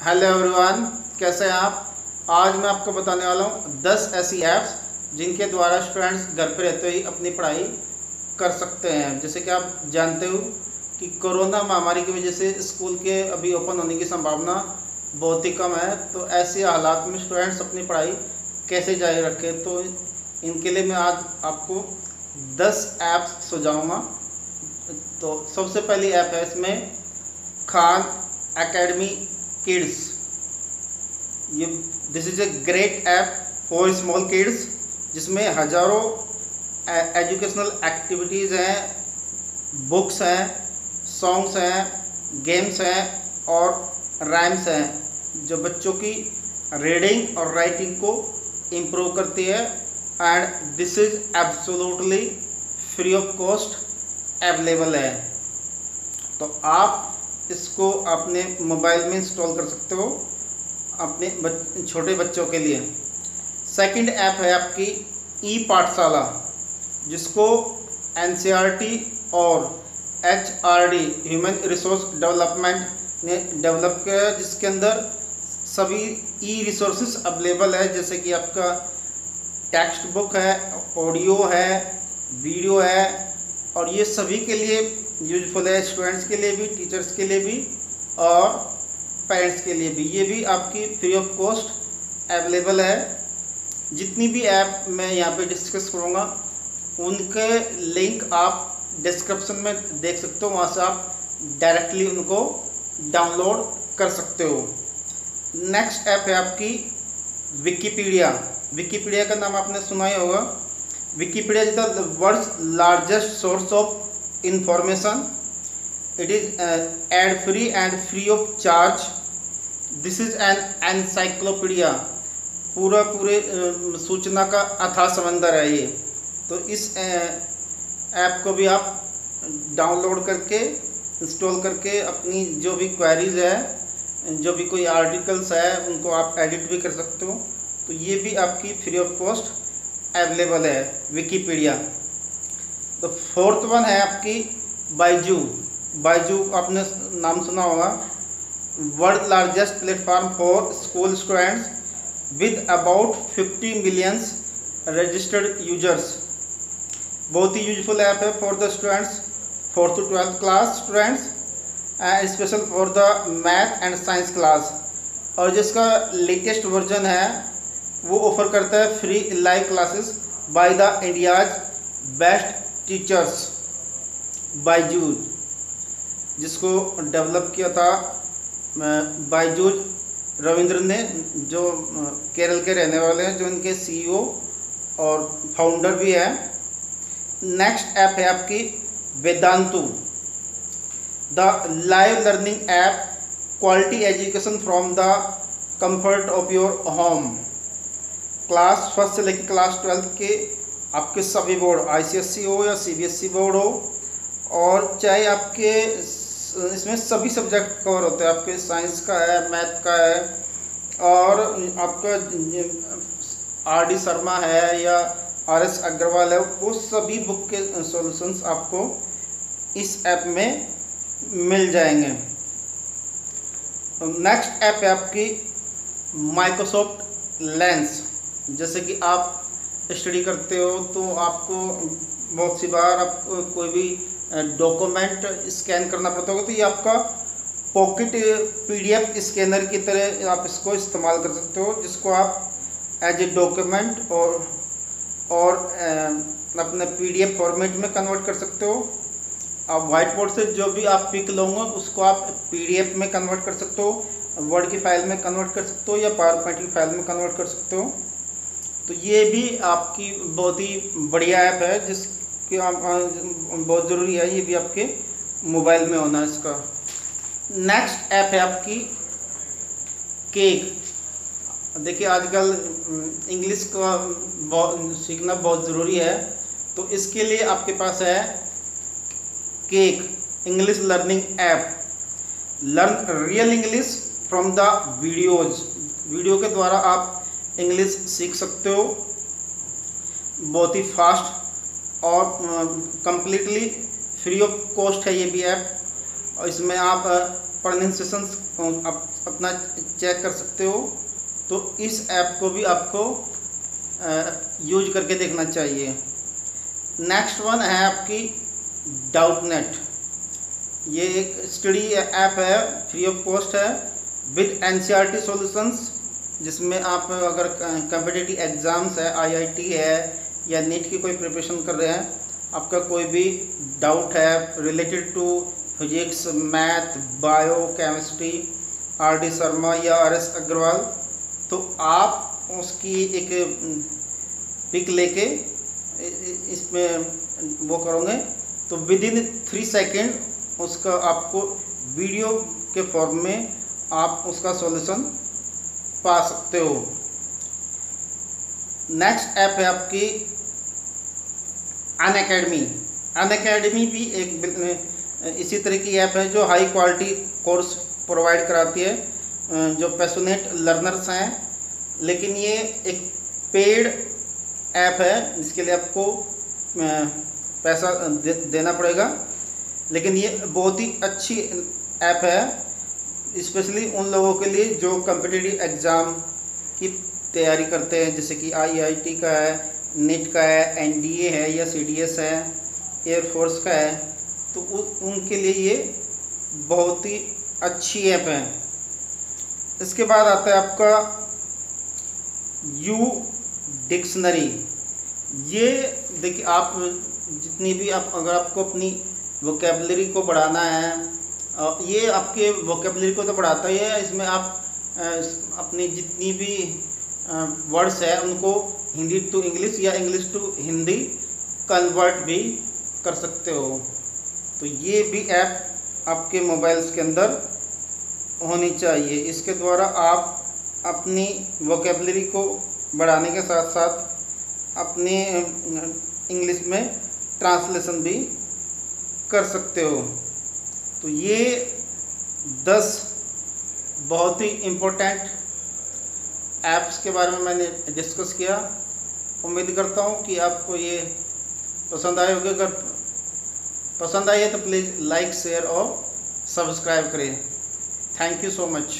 Hello everyone कैसे हैं आप? आज मैं आपको बताने वाला हूँ 10 ऐसी ऐप्स जिनके द्वारा स्टूडेंट्स घर पर रहते ही अपनी पढ़ाई कर सकते हैं। जैसे कि आप जानते हो कि कोरोना महामारी की वजह से स्कूल के अभी ओपन होने की संभावना बहुत ही कम है। तो ऐसे हालात में स्टूडेंट्स अपनी पढ़ाई कैसे जारी रखें? तो इनके लिए मैं आज आपको 10 ऐप्स सुझाऊँगा। तो सबसे पहली ऐप है इसमें खान एकेडमी किड्स ये this is a great app for small kids जिसमें हज़ारों एजुकेशनल एक्टिविटीज़ हैं बुक्स हैं सॉन्ग्स हैं गेम्स हैं, और राइम्स हैं, जो बच्चों की रीडिंग और राइटिंग को इम्प्रूव करती है and this is absolutely free of cost available है। तो आप इसको आपने मोबाइल में इंस्टॉल कर सकते हो अपने बच, छोटे बच्चों के लिए। सेकंड ऐप है आपकी ई पाठशाला जिसको एन और एचआरडी ह्यूमन रिसोर्स डेवलपमेंट ने डेवलप किया है जिसके अंदर सभी ई रिसोर्सेज अवेलेबल है जैसे कि आपका टेक्स्ट बुक है ऑडियो है वीडियो है और ये सभी के लिए यूजफुल है स्टूडेंट्स के लिए भी टीचर्स के लिए भी और पेरेंट्स के लिए भी। ये भी आपकी फ्री ऑफ़ कॉस्ट अवेलेबल है। जितनी भी ऐप मैं यहाँ पे डिस्कस करूँगा, उनके लिंक आप डिस्क्रिप्शन में देख सकते हो। वहाँ से आप डायरेक्टली उनको डाउनलोड कर सकते हो। नेक्स्ट ऐप है आपकी विकीपीडिया विकीपीडिया का नाम आपने सुना ही होगा। Wikipedia is the world largest source of information. It is uh, ad free and free of charge. This is an encyclopedia. पूरा पूरे uh, सूचना का अथा समंदर है ये। तो इस ऐप uh, को भी आप डाउनलोड करके इंस्टॉल करके अपनी जो भी क्वेरीज है जो भी कोई आर्टिकल्स है उनको आप एडिट भी कर सकते हो। तो ये भी आपकी फ्री ऑफ़ कॉस्ट अवेलेबल है विकीपीडिया तो फोर्थ वन है आपकी बाइजू। बाइजू आपने नाम सुना होगा। World largest platform for school students with about 50 millions registered users बहुत ही यूजफुल ऐप है for the students fourth to twelfth class students and special for the math and science class और जिसका लेटेस्ट वर्जन है, वो offer करता है free live classes by the India's best teachers Byju's जिसको डेवलप किया था बाईजूज रविंद्र ने, जो केरल के रहने वाले हैं, जो इनके सीईओ e और फाउंडर भी है। नेक्स्ट ऐप है आपकी Vedantu. The live learning app quality education from the comfort of your home class first से लेकर क्लास ट्वेल्थ के आपके सभी बोर्ड आईसीएससी हो या सीबीएसई बोर्ड हो, और चाहे आपके इसमें सभी सब्जेक्ट कवर होते हैं। आपके साइंस का है मैथ का है, और आपका आर डी शर्मा है या आर एस अग्रवाल है, वो सभी बुक के सॉल्यूशंस आपको इस ऐप में मिल जाएँगे। नेक्स्ट ऐप है आपकी माइक्रोसॉफ्ट लेंस जैसे कि आप स्टडी करते हो तो आपको बहुत सी बार आप कोई भी डॉक्यूमेंट स्कैन करना पड़ता होगा तो ये आपका पॉकेट पीडीएफ स्कैनर की तरह आप इसको इस्तेमाल कर सकते हो, जिसको आप एज ए डॉक्यूमेंट और और अपने पीडीएफ फॉर्मेट में कन्वर्ट कर सकते हो। आप वाइट बोर्ड से जो भी आप पिक लोगे उसको आप पीडीएफ में कन्वर्ट कर सकते हो वर्ड की फ़ाइल में कन्वर्ट कर सकते हो या पावर पॉइंट की फ़ाइल में कन्वर्ट कर सकते हो। तो ये भी आपकी बहुत ही बढ़िया ऐप है, जिसके आप बहुत ज़रूरी है, ये भी आपके मोबाइल में होना इसका। नेक्स्ट ऐप है आपकी केक। देखिए, आजकल इंग्लिश का सीखना बहुत ज़रूरी है। तो इसके लिए आपके पास है Cake, English learning app. Learn real English from the videos. Video के द्वारा आप इंग्लिश सीख सकते हो। बहुत ही फास्ट और कंप्लीटली फ्री ऑफ़ कॉस्ट है ये भी ऐप और इसमें आप प्रोनाउंसिएशन अपना चेक कर सकते हो। तो इस ऐप को भी आपको यूज़ करके देखना चाहिए। नेक्स्ट वन है आपकी डाउट नेट ये एक स्टडी ऐप है फ्री ऑफ़ कॉस्ट है with N C R T solutions जिसमें आप अगर कम्पिटिटिव एग्ज़ाम्स है आईआईटी है, या नीट की कोई प्रिपरेशन कर रहे हैं, आपका कोई भी डाउट है related to physics math bio chemistry R D Sharma या आर एस अग्रवाल तो आप उसकी एक पिक लेके इसमें वो करोगे तो विद इन थ्री सेकेंड उसका आपको वीडियो के फॉर्म में आप उसका सॉल्यूशन पा सकते हो। नेक्स्ट ऐप है आपकी अन अकेडमी अन अकेडमी भी एक इसी तरह की ऐप है जो हाई क्वालिटी कोर्स प्रोवाइड कराती है जो पैसोनेट लर्नर्स हैं। लेकिन ये एक पेड ऐप है जिसके लिए आपको पैसा दे, देना पड़ेगा। लेकिन ये बहुत ही अच्छी ऐप है। स्पेशली उन लोगों के लिए जो कम्पिटिटिव एग्ज़ाम की तैयारी करते हैं जैसे कि आईआईटी का है नेट का है एनडीए है या सीडीएस है एयरफोर्स का है तो उ, उनके लिए ये बहुत ही अच्छी ऐप है। इसके बाद आता है आपका यू डिक्शनरी ये देखिए आप जितनी भी आप अगर आपको अपनी वोकेबलरी को बढ़ाना है ये आपके वोकेबलरी को तो बढ़ाता ही है, इसमें आप अपनी जितनी भी वर्ड्स है, उनको हिंदी टू इंग्लिश या इंग्लिश टू हिंदी कन्वर्ट भी कर सकते हो। तो ये भी ऐप आपके मोबाइल्स के अंदर होनी चाहिए। इसके द्वारा आप अपनी वोकेबलरी को बढ़ाने के साथ साथ अपने इंग्लिश में ट्रांसलेशन भी कर सकते हो। तो ये दस बहुत ही इम्पोर्टेंट ऐप्स के बारे में मैंने डिस्कस किया। उम्मीद करता हूँ कि आपको ये पसंद आए होगी। अगर पसंद आई है तो प्लीज़ लाइक शेयर और सब्सक्राइब करें। Thank you so much